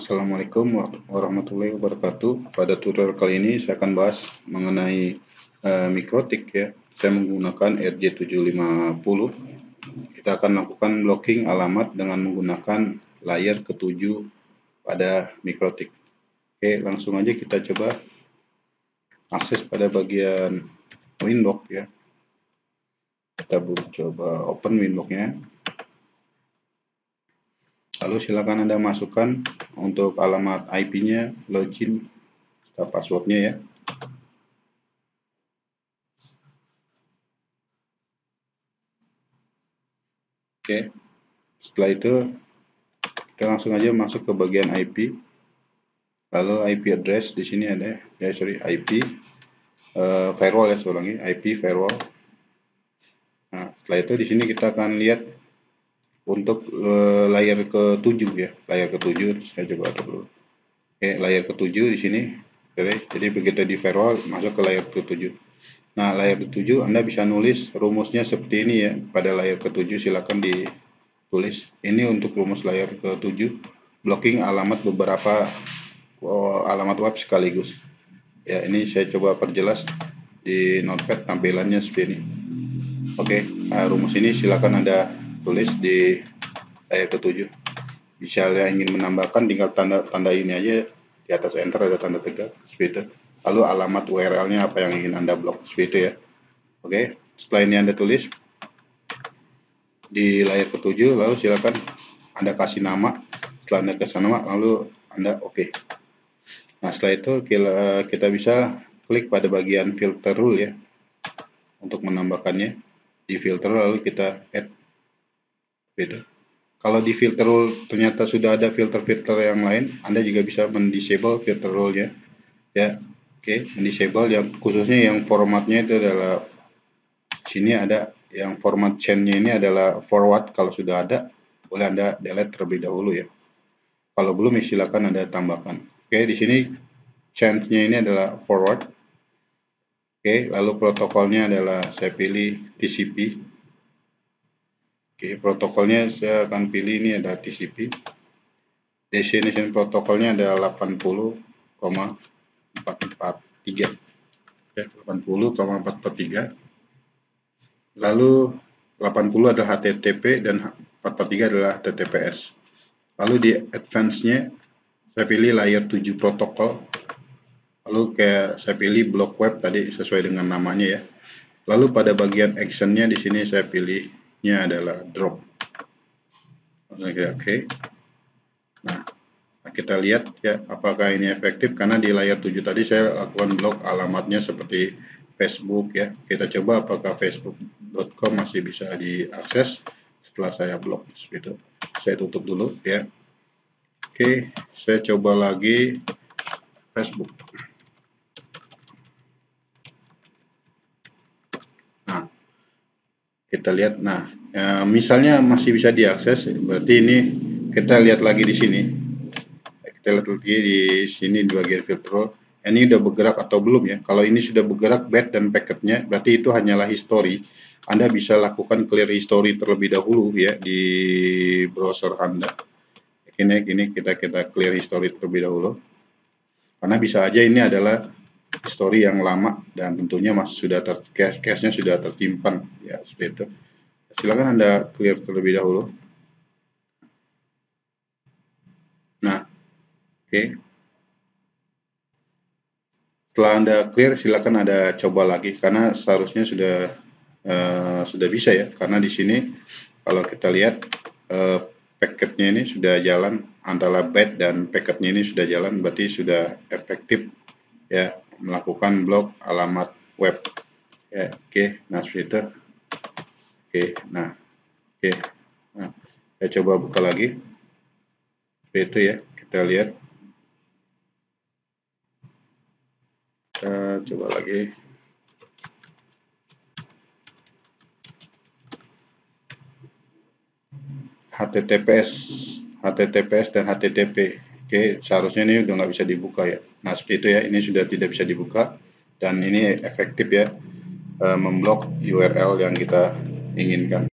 Assalamualaikum warahmatullahi wabarakatuh. Pada tutorial kali ini saya akan bahas mengenai uh, mikrotik ya. Saya menggunakan RJ750. Kita akan lakukan blocking alamat dengan menggunakan layer ketujuh pada mikrotik. Oke, langsung aja kita coba akses pada bagian window ya. Kita coba open window-nya. Lalu silakan Anda masukkan untuk alamat IP-nya, login, serta password-nya ya. Oke, setelah itu kita langsung aja masuk ke bagian IP. Lalu IP address di sini ada, ya sorry IP uh, firewall ya, ulangi IP firewall. Nah, setelah itu di sini kita akan lihat untuk uh, layar ke-7 ya, layar ke-7 saya coba atur dulu. Oke, layar ke-7 di sini. Oke, jadi begitu di firewall masuk ke layar ke-7. Nah, layar ke-7 Anda bisa nulis rumusnya seperti ini ya. Pada layar ke-7 silakan ditulis. Ini untuk rumus layar ke-7 blocking alamat beberapa oh, alamat web sekaligus. Ya, ini saya coba perjelas di notepad tampilannya seperti ini. Oke, nah, rumus ini silakan Anda tulis di layar ketujuh. Misalnya ingin menambahkan tinggal tanda tanda ini aja di atas enter ada tanda tegak seperti. Lalu alamat URL-nya apa yang ingin Anda blok seperti itu ya. Oke, setelah ini Anda tulis di layar ketujuh lalu silakan Anda kasih nama. Setelah Anda kasih nama lalu Anda oke. Okay. Nah, setelah itu kita bisa klik pada bagian filter rule ya untuk menambahkannya di filter lalu kita add Gitu. Kalau di filter rule ternyata sudah ada filter-filter yang lain, Anda juga bisa mendisable filter rule-nya. Ya, oke, okay. mendisable yang khususnya yang formatnya itu adalah sini ada yang format chain-nya ini adalah forward kalau sudah ada boleh Anda delete terlebih dahulu ya. Kalau belum ya silakan Anda tambahkan. Oke, okay, di sini chain-nya ini adalah forward. Oke, okay, lalu protokolnya adalah saya pilih TCP Oke, protokolnya saya akan pilih ini ada TCP. Destination protokolnya ada 80,443. Oke, 80,443. Lalu 80 adalah HTTP dan 443 adalah HTTPS. Lalu di advance-nya saya pilih layer 7 protokol. Lalu kayak saya pilih block web tadi sesuai dengan namanya ya. Lalu pada bagian action-nya di sini saya pilih nya adalah drop. Oke, oke. Nah, kita lihat ya apakah ini efektif karena di layar 7 tadi saya lakukan blok alamatnya seperti Facebook ya. Kita coba apakah facebook.com masih bisa diakses setelah saya blok seperti itu. Saya tutup dulu ya. Oke, saya coba lagi Facebook. Kita lihat nah ya, misalnya masih bisa diakses berarti ini kita lihat lagi di sini. Kita lihat lagi di sini di bagian filter. Ini sudah bergerak atau belum ya? Kalau ini sudah bergerak bed dan packetnya berarti itu hanyalah history. Anda bisa lakukan clear history terlebih dahulu ya di browser Anda. Ini ini kita kita clear history terlebih dahulu. Karena bisa aja ini adalah story yang lama dan tentunya masih sudah ter cache-nya sudah tersimpan ya seperti itu. Silakan Anda clear terlebih dahulu. Nah, oke. Okay. Setelah Anda clear, silakan Anda coba lagi karena seharusnya sudah uh, sudah bisa ya. Karena di sini kalau kita lihat uh, paketnya ini sudah jalan antara bed dan paketnya ini sudah jalan berarti sudah efektif ya melakukan blok alamat web. Ya, oke, nah seperti itu. Oke, nah, oke, okay. nah, saya coba buka lagi. Seperti itu ya, kita lihat. Kita coba lagi. HTTPS, HTTPS dan HTTP. Oke, seharusnya ini udah nggak bisa dibuka ya. Nah, seperti itu ya. Ini sudah tidak bisa dibuka dan ini efektif ya e, memblok URL yang kita inginkan.